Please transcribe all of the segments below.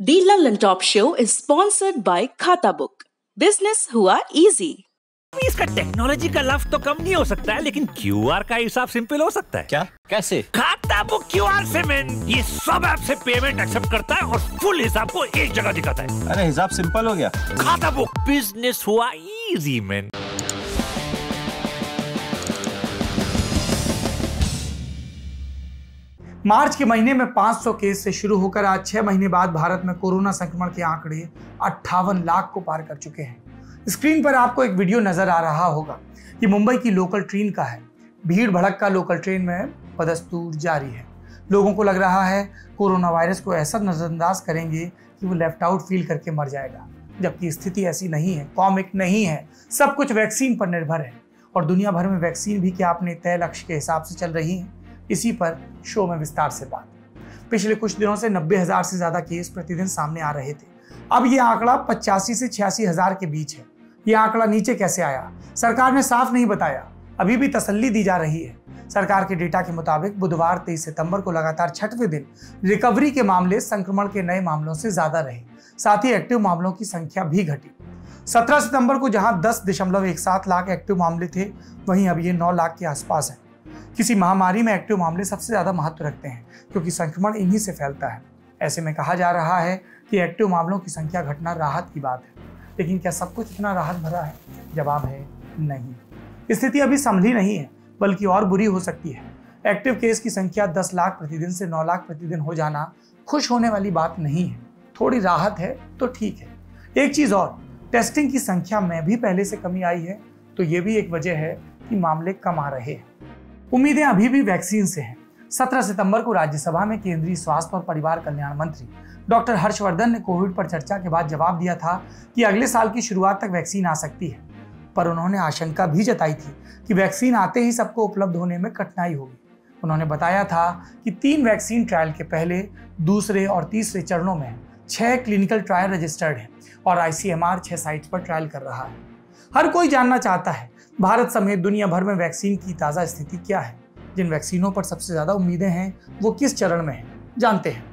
The London Top Show is sponsored by Khata Book. Business हुआ easy. इसका technology का लफ तो कम नहीं हो सकता है लेकिन क्यू आर का हिसाब सिंपल हो सकता है। क्या? कैसे? खाता बुक क्यू आर से मैन ये सब ऐप से पेमेंट एक्सेप्ट करता है और फुल हिसाब को एक जगह दिखाता है। अरे हिसाब सिंपल हो गया। खाता बुक बिज़नेस हुआ इजी मैन मार्च के महीने में 500 केस से शुरू होकर आज छह महीने बाद भारत में कोरोना संक्रमण के आंकड़े अट्ठावन लाख को पार कर चुके हैं। स्क्रीन पर आपको एक वीडियो नज़र आ रहा होगा ये मुंबई की लोकल ट्रेन का है। भीड़ भड़क का लोकल ट्रेन में बदस्तूर जारी है। लोगों को लग रहा है कोरोना वायरस को ऐसा नज़रअंदाज करेंगे कि वो लेफ़्ट आउट फील करके मर जाएगा। जबकि स्थिति ऐसी नहीं है कॉमिक नहीं है, सब कुछ वैक्सीन पर निर्भर है। और दुनिया भर में वैक्सीन भी क्या अपने तय लक्ष्य के हिसाब से चल रही है? इसी पर शो में विस्तार से बात। पिछले कुछ दिनों से नब्बे हज़ार से ज़्यादा केस प्रतिदिन सामने आ रहे थे। अब ये आंकड़ा पचासी से छियासी हज़ार के बीच है। ये आंकड़ा नीचे कैसे आया? सरकार ने साफ़ नहीं बताया। अभी भी तसल्ली दी जा रही है। सरकार के डेटा के मुताबिक बुधवार 23 सितंबर को लगातार छठवें दिन रिकवरी के मामले संक्रमण के नए मामलों से ज़्यादा रहे। साथ ही एक्टिव मामलों की संख्या भी घटी। 17 सितंबर को जहाँ दस दशमलव एक सात लाख एक्टिव मामले थे, वहीं अब ये नौ लाख के आसपास है। किसी महामारी में एक्टिव मामले सबसे ज़्यादा महत्व रखते हैं, क्योंकि संक्रमण इन्हीं से फैलता है। ऐसे में कहा जा रहा है कि एक्टिव मामलों की संख्या घटना राहत की बात है, लेकिन क्या सब कुछ इतना राहत भरा है? जवाब है नहीं। स्थिति अभी संभली नहीं है, बल्कि और बुरी हो सकती है। एक्टिव केस की संख्या 10 लाख प्रतिदिन से 9 लाख प्रतिदिन हो जाना खुश होने वाली बात नहीं है। थोड़ी राहत है तो ठीक है। एक चीज़ और टेस्टिंग की संख्या में भी पहले से कमी आई है तो ये भी एक वजह है कि मामले कम आ रहे हैं। उम्मीदें अभी भी वैक्सीन से हैं। 17 सितंबर को राज्यसभा में केंद्रीय स्वास्थ्य और परिवार कल्याण मंत्री डॉक्टर हर्षवर्धन ने कोविड पर चर्चा के बाद जवाब दिया था कि अगले साल की शुरुआत तक वैक्सीन आ सकती है। पर उन्होंने आशंका भी जताई थी कि वैक्सीन आते ही सबको उपलब्ध होने में कठिनाई होगी। उन्होंने बताया था कि तीन वैक्सीन ट्रायल के पहले, दूसरे और तीसरे चरणों में छह क्लिनिकल ट्रायल रजिस्टर्ड हैं और आईसीएमआर छह साइट्स पर ट्रायल कर रहा है। हर कोई जानना चाहता है भारत समेत दुनिया भर में वैक्सीन की ताज़ा स्थिति क्या है? जिन वैक्सीनों पर सबसे ज़्यादा उम्मीदें हैं, वो किस चरण में हैं? जानते हैं।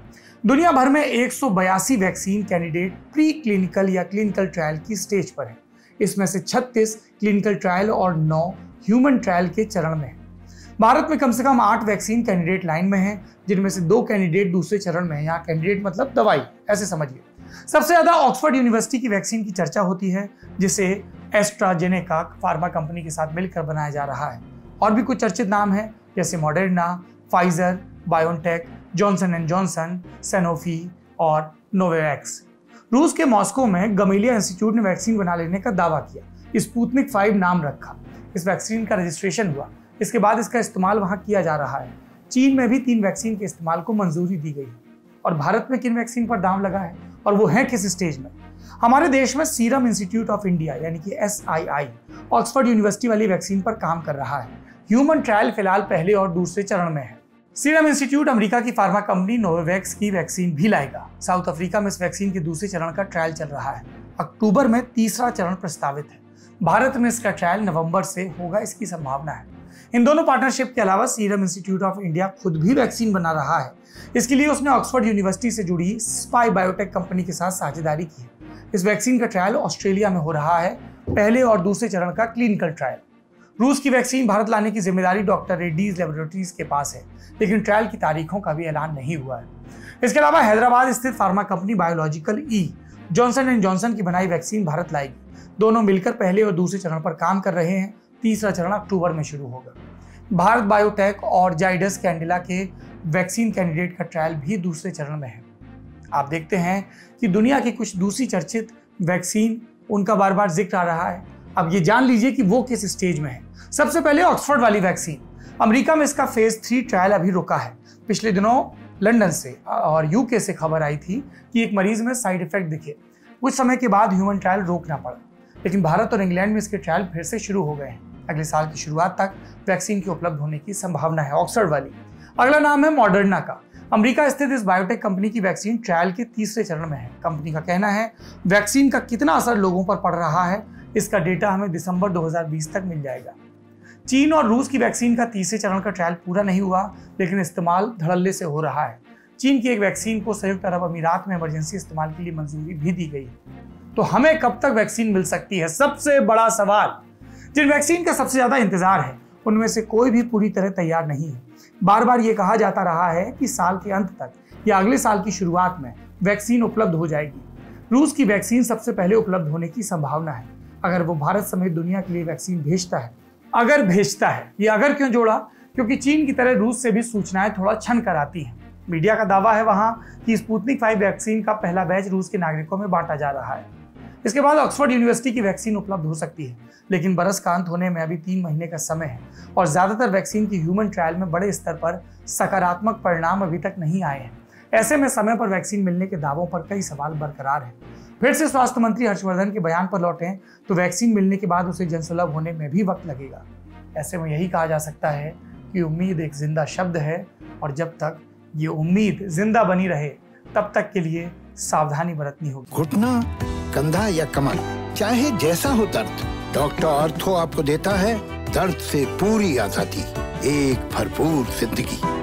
दुनिया भर में एक सौ बयासी वैक्सीन कैंडिडेट प्री क्लिनिकल या क्लिनिकल ट्रायल की स्टेज पर है। इसमें से 36 क्लिनिकल ट्रायल और 9 ह्यूमन ट्रायल के चरण में है। भारत में कम से कम आठ वैक्सीन कैंडिडेट लाइन में हैं, जिनमें से दो कैंडिडेट दूसरे चरण में है। यहाँ कैंडिडेट मतलब दवाई, ऐसे समझिए। सबसे ज़्यादा ऑक्सफोर्ड यूनिवर्सिटी की वैक्सीन की चर्चा होती है, जिसे एस्ट्राजेनेका फार्मा कंपनी के साथ मिलकर बनाया जा रहा है। और भी कुछ चर्चित नाम है, जैसे Moderna, Pfizer Biotech Johnson and Johnson, Sanofi और नोवेक्स रूस के मॉस्को में गमेलिया इंस्टीट्यूट ने वैक्सीन बना लेने का दावा किया। स्पूतनिक फाइव नाम रखा। इस वैक्सीन का रजिस्ट्रेशन हुआ। इसके बाद इसका इस्तेमाल वहाँ किया जा रहा है। चीन में भी तीन वैक्सीन के इस्तेमाल को मंजूरी दी गई और भारत में किन वैक्सीन पर दाम लगा है? और वो है किस स्टेज में? हमारे देश में सीरम इंस्टीट्यूट ऑफ़ इंडिया यानी कि SII ऑक्सफोर्ड यूनिवर्सिटी वाली वैक्सीन पर काम कर रहा है। ह्यूमन ट्रायल फ़िलहाल पहले और दूसरे चरण में है। सीरम इंस्टीट्यूट अमेरिका की फार्मा कंपनी नोवेवैक्स की वैक्सीन भी लाएगा। साउथ अफ्रीका में इस वैक्सीन के दूसरे चरण का ट्रायल चल रहा है। अक्टूबर में तीसरा चरण प्रस्तावित है। भारत में इसका ट्रायल नवंबर से होगा, इसकी संभावना है। इन दोनों पार्टनरशिप के अलावा सीरम इंस्टीट्यूट ऑफ़ इंडिया खुद भी वैक्सीन बना रहा है। इसके लिए उसने ऑक्सफोर्ड यूनिवर्सिटी से जुड़ी स्पाई बायोटेक कंपनी के साथ साझेदारी की है। इस वैक्सीन का ट्रायल ऑस्ट्रेलिया में हो रहा है, पहले और दूसरे चरण का क्लिनिकल ट्रायल रूस की वैक्सीन भारत लाने की ज़िम्मेदारी डॉक्टर रेड्डीज लेबोरेटरीज के पास है, लेकिन ट्रायल की तारीखों का भी ऐलान नहीं हुआ है। इसके अलावा हैदराबाद स्थित pharma company Biological E Johnson and Johnson की बनाई वैक्सीन भारत लाएगी। दोनों मिलकर पहले और दूसरे चरण पर काम कर रहे हैं। तीसरा चरण अक्टूबर में शुरू होगा। भारत बायोटेक और जाइडस कैंडिला के वैक्सीन कैंडिडेट का ट्रायल भी दूसरे चरण में है। आप देखते हैं कि दुनिया की कुछ दूसरी चर्चित वैक्सीन, उनका बार बार ज़िक्र आ रहा है। अब ये जान लीजिए कि वो किस स्टेज में है। सबसे पहले ऑक्सफोर्ड वाली वैक्सीन। अमेरिका में इसका फ़ेज़ थ्री ट्रायल अभी रुका है। पिछले दिनों लंदन से, और यूके से खबर आई थी कि एक मरीज़ में साइड इफ़ेक्ट दिखे। कुछ समय के बाद ह्यूमन ट्रायल रोकना पड़ा। लेकिन भारत और इंग्लैंड में इसके ट्रायल फिर से शुरू हो गए हैं। अगले साल की शुरुआत तक वैक्सीन के उपलब्ध होने की संभावना है, ऑक्सफर्ड वाली। अगला नाम है मॉडर्ना का। अमेरिका स्थित इस बायोटेक कंपनी की वैक्सीन ट्रायल के तीसरे चरण में है। कंपनी का कहना है, वैक्सीन का कितना असर लोगों पर पड़ रहा है, इसका डेटा हमें दिसंबर 2020 तक मिल जाएगा। चीन और रूस की वैक्सीन का तीसरे चरण का ट्रायल पूरा नहीं हुआ, लेकिन इस्तेमाल धड़ल्ले से हो रहा है। चीन की एक वैक्सीन को संयुक्त अरब अमीरात में इमरजेंसी इस्तेमाल के लिए मंजूरी भी दी गई है। तो हमें कब तक वैक्सीन मिल सकती है? सबसे बड़ा सवाल जिन वैक्सीन का सबसे ज़्यादा इंतज़ार है, उनमें से कोई भी पूरी तरह तैयार नहीं है। बार बार ये कहा जाता रहा है कि साल के अंत तक या अगले साल की शुरुआत में वैक्सीन उपलब्ध हो जाएगी। रूस की वैक्सीन सबसे पहले उपलब्ध होने की संभावना है। अगर वो भारत समेत दुनिया के लिए वैक्सीन भेजता है, अगर भेजता है, ये अगर क्यों जोड़ा? क्योंकि चीन की तरह रूस से भी सूचनाएँ थोड़ा छन कर आती हैं। मीडिया का दावा है वहाँ कि स्पुतनिक फाइव वैक्सीन का पहला बैच रूस के नागरिकों में बांटा जा रहा है। इसके बाद ऑक्सफोर्ड यूनिवर्सिटी की वैक्सीन उपलब्ध हो सकती है, लेकिन बरस का अंत होने में अभी तीन महीने का समय है और ज़्यादातर वैक्सीन की ह्यूमन ट्रायल में बड़े स्तर पर सकारात्मक परिणाम अभी तक नहीं आए हैं। ऐसे में समय पर वैक्सीन मिलने के दावों पर कई सवाल बरकरार हैं। फिर से स्वास्थ्य मंत्री हर्षवर्धन के बयान पर लौटे तो वैक्सीन मिलने के बाद उसे जनसुलभ होने में भी वक्त लगेगा। ऐसे में यही कहा जा सकता है कि उम्मीद एक ज़िंदा शब्द है और जब तक ये उम्मीद ज़िंदा बनी रहे, तब तक के लिए सावधानी बरतनी होगी। घुटना कंधा या कमर, चाहे जैसा हो दर्द। डॉक्टर ऑर्थो आपको देता है, दर्द से पूरी आज़ादी, एक भरपूर ज़िंदगी।